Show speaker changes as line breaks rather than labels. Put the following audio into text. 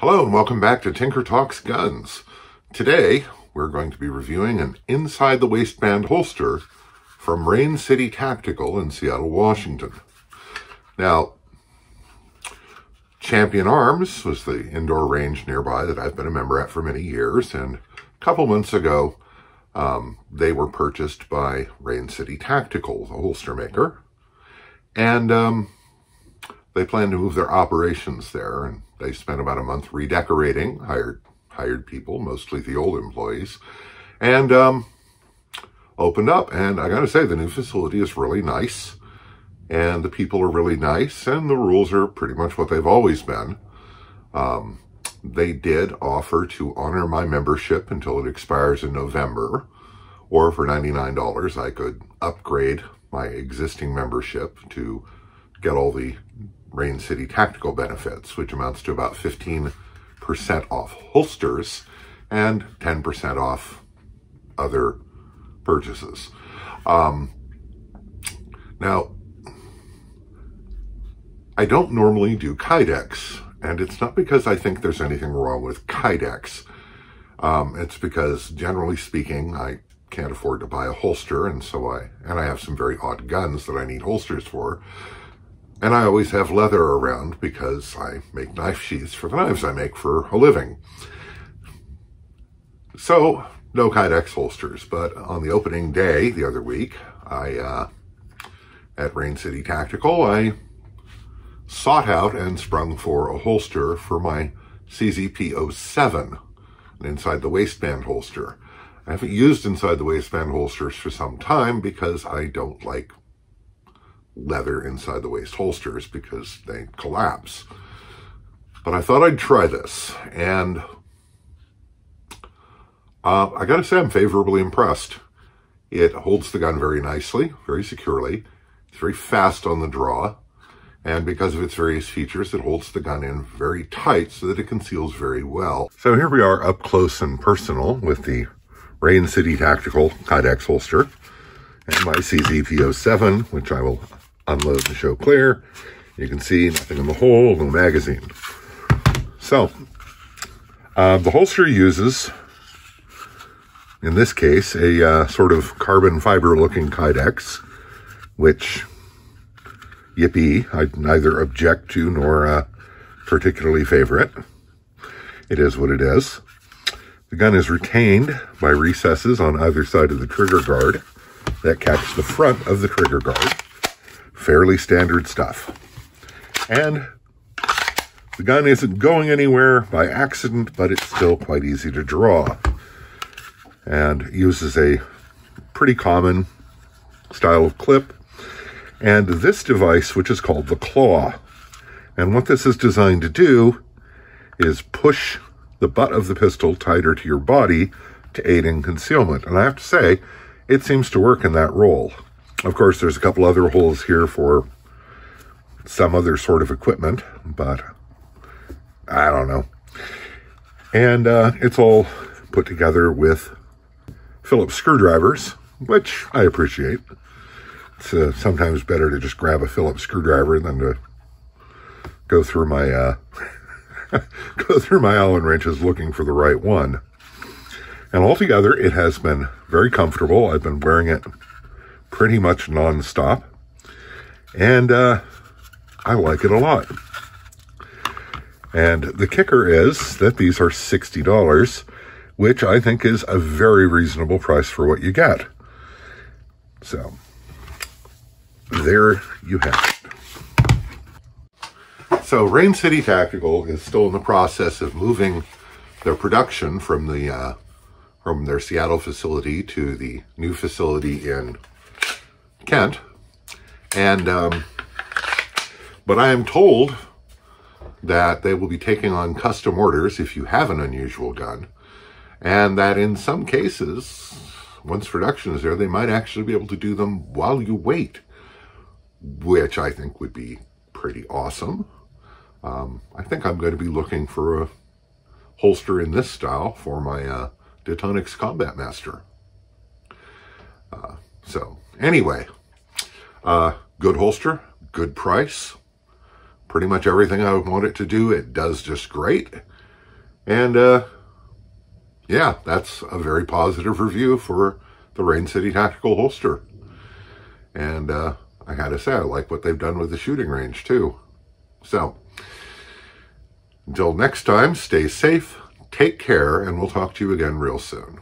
Hello and welcome back to Tinker Talks Guns. Today we're going to be reviewing an inside the waistband holster from Rain City Tactical in Seattle, Washington. Now, Champion Arms was the indoor range nearby that I've been a member at for many years, and a couple months ago um, they were purchased by Rain City Tactical, the holster maker, and um, they plan to move their operations there, and they spent about a month redecorating, hired hired people, mostly the old employees, and um, opened up. And I got to say, the new facility is really nice, and the people are really nice, and the rules are pretty much what they've always been. Um, they did offer to honor my membership until it expires in November, or for $99, I could upgrade my existing membership to get all the Rain City tactical benefits, which amounts to about 15% off holsters and 10% off other purchases. Um, now, I don't normally do Kydex, and it's not because I think there's anything wrong with Kydex. Um, it's because, generally speaking, I can't afford to buy a holster, and so I, and I have some very odd guns that I need holsters for. And I always have leather around because I make knife sheaths for the knives I make for a living. So, no Kydex holsters, but on the opening day the other week, I, uh, at Rain City Tactical, I sought out and sprung for a holster for my CZ P-07, an inside the waistband holster. I haven't used inside the waistband holsters for some time because I don't like leather inside the waist holsters because they collapse. But I thought I'd try this, and uh, I gotta say I'm favorably impressed. It holds the gun very nicely, very securely. It's very fast on the draw, and because of its various features, it holds the gun in very tight so that it conceals very well. So here we are up close and personal with the Rain City Tactical Kydex holster and my CZ P-07, which I will unload the show clear. You can see nothing in the hole, no magazine. So, uh, the holster uses, in this case, a uh, sort of carbon fiber looking Kydex, which, yippee, I neither object to nor uh, particularly favor it. It is what it is. The gun is retained by recesses on either side of the trigger guard that catch the front of the trigger guard fairly standard stuff. And the gun isn't going anywhere by accident, but it's still quite easy to draw. And uses a pretty common style of clip. And this device, which is called the claw. And what this is designed to do is push the butt of the pistol tighter to your body to aid in concealment. And I have to say, it seems to work in that role. Of course, there's a couple other holes here for some other sort of equipment, but I don't know. And uh, it's all put together with Phillips screwdrivers, which I appreciate. It's uh, sometimes better to just grab a Phillips screwdriver than to go through my uh, go through my Allen wrenches looking for the right one. And altogether, it has been very comfortable. I've been wearing it pretty much nonstop. And uh, I like it a lot. And the kicker is that these are $60, which I think is a very reasonable price for what you get. So, there you have it. So, Rain City Tactical is still in the process of moving their production from the uh, from their Seattle facility to the new facility in Kent. And, um, but I am told that they will be taking on custom orders if you have an unusual gun. And that in some cases, once production is there, they might actually be able to do them while you wait, which I think would be pretty awesome. Um, I think I'm going to be looking for a holster in this style for my uh, Combat Master. Uh, so anyway, uh, good holster, good price. Pretty much everything I want it to do, it does just great. And uh, yeah, that's a very positive review for the Rain City Tactical Holster. And uh, I gotta say, I like what they've done with the shooting range too. So, until next time, stay safe, take care, and we'll talk to you again real soon.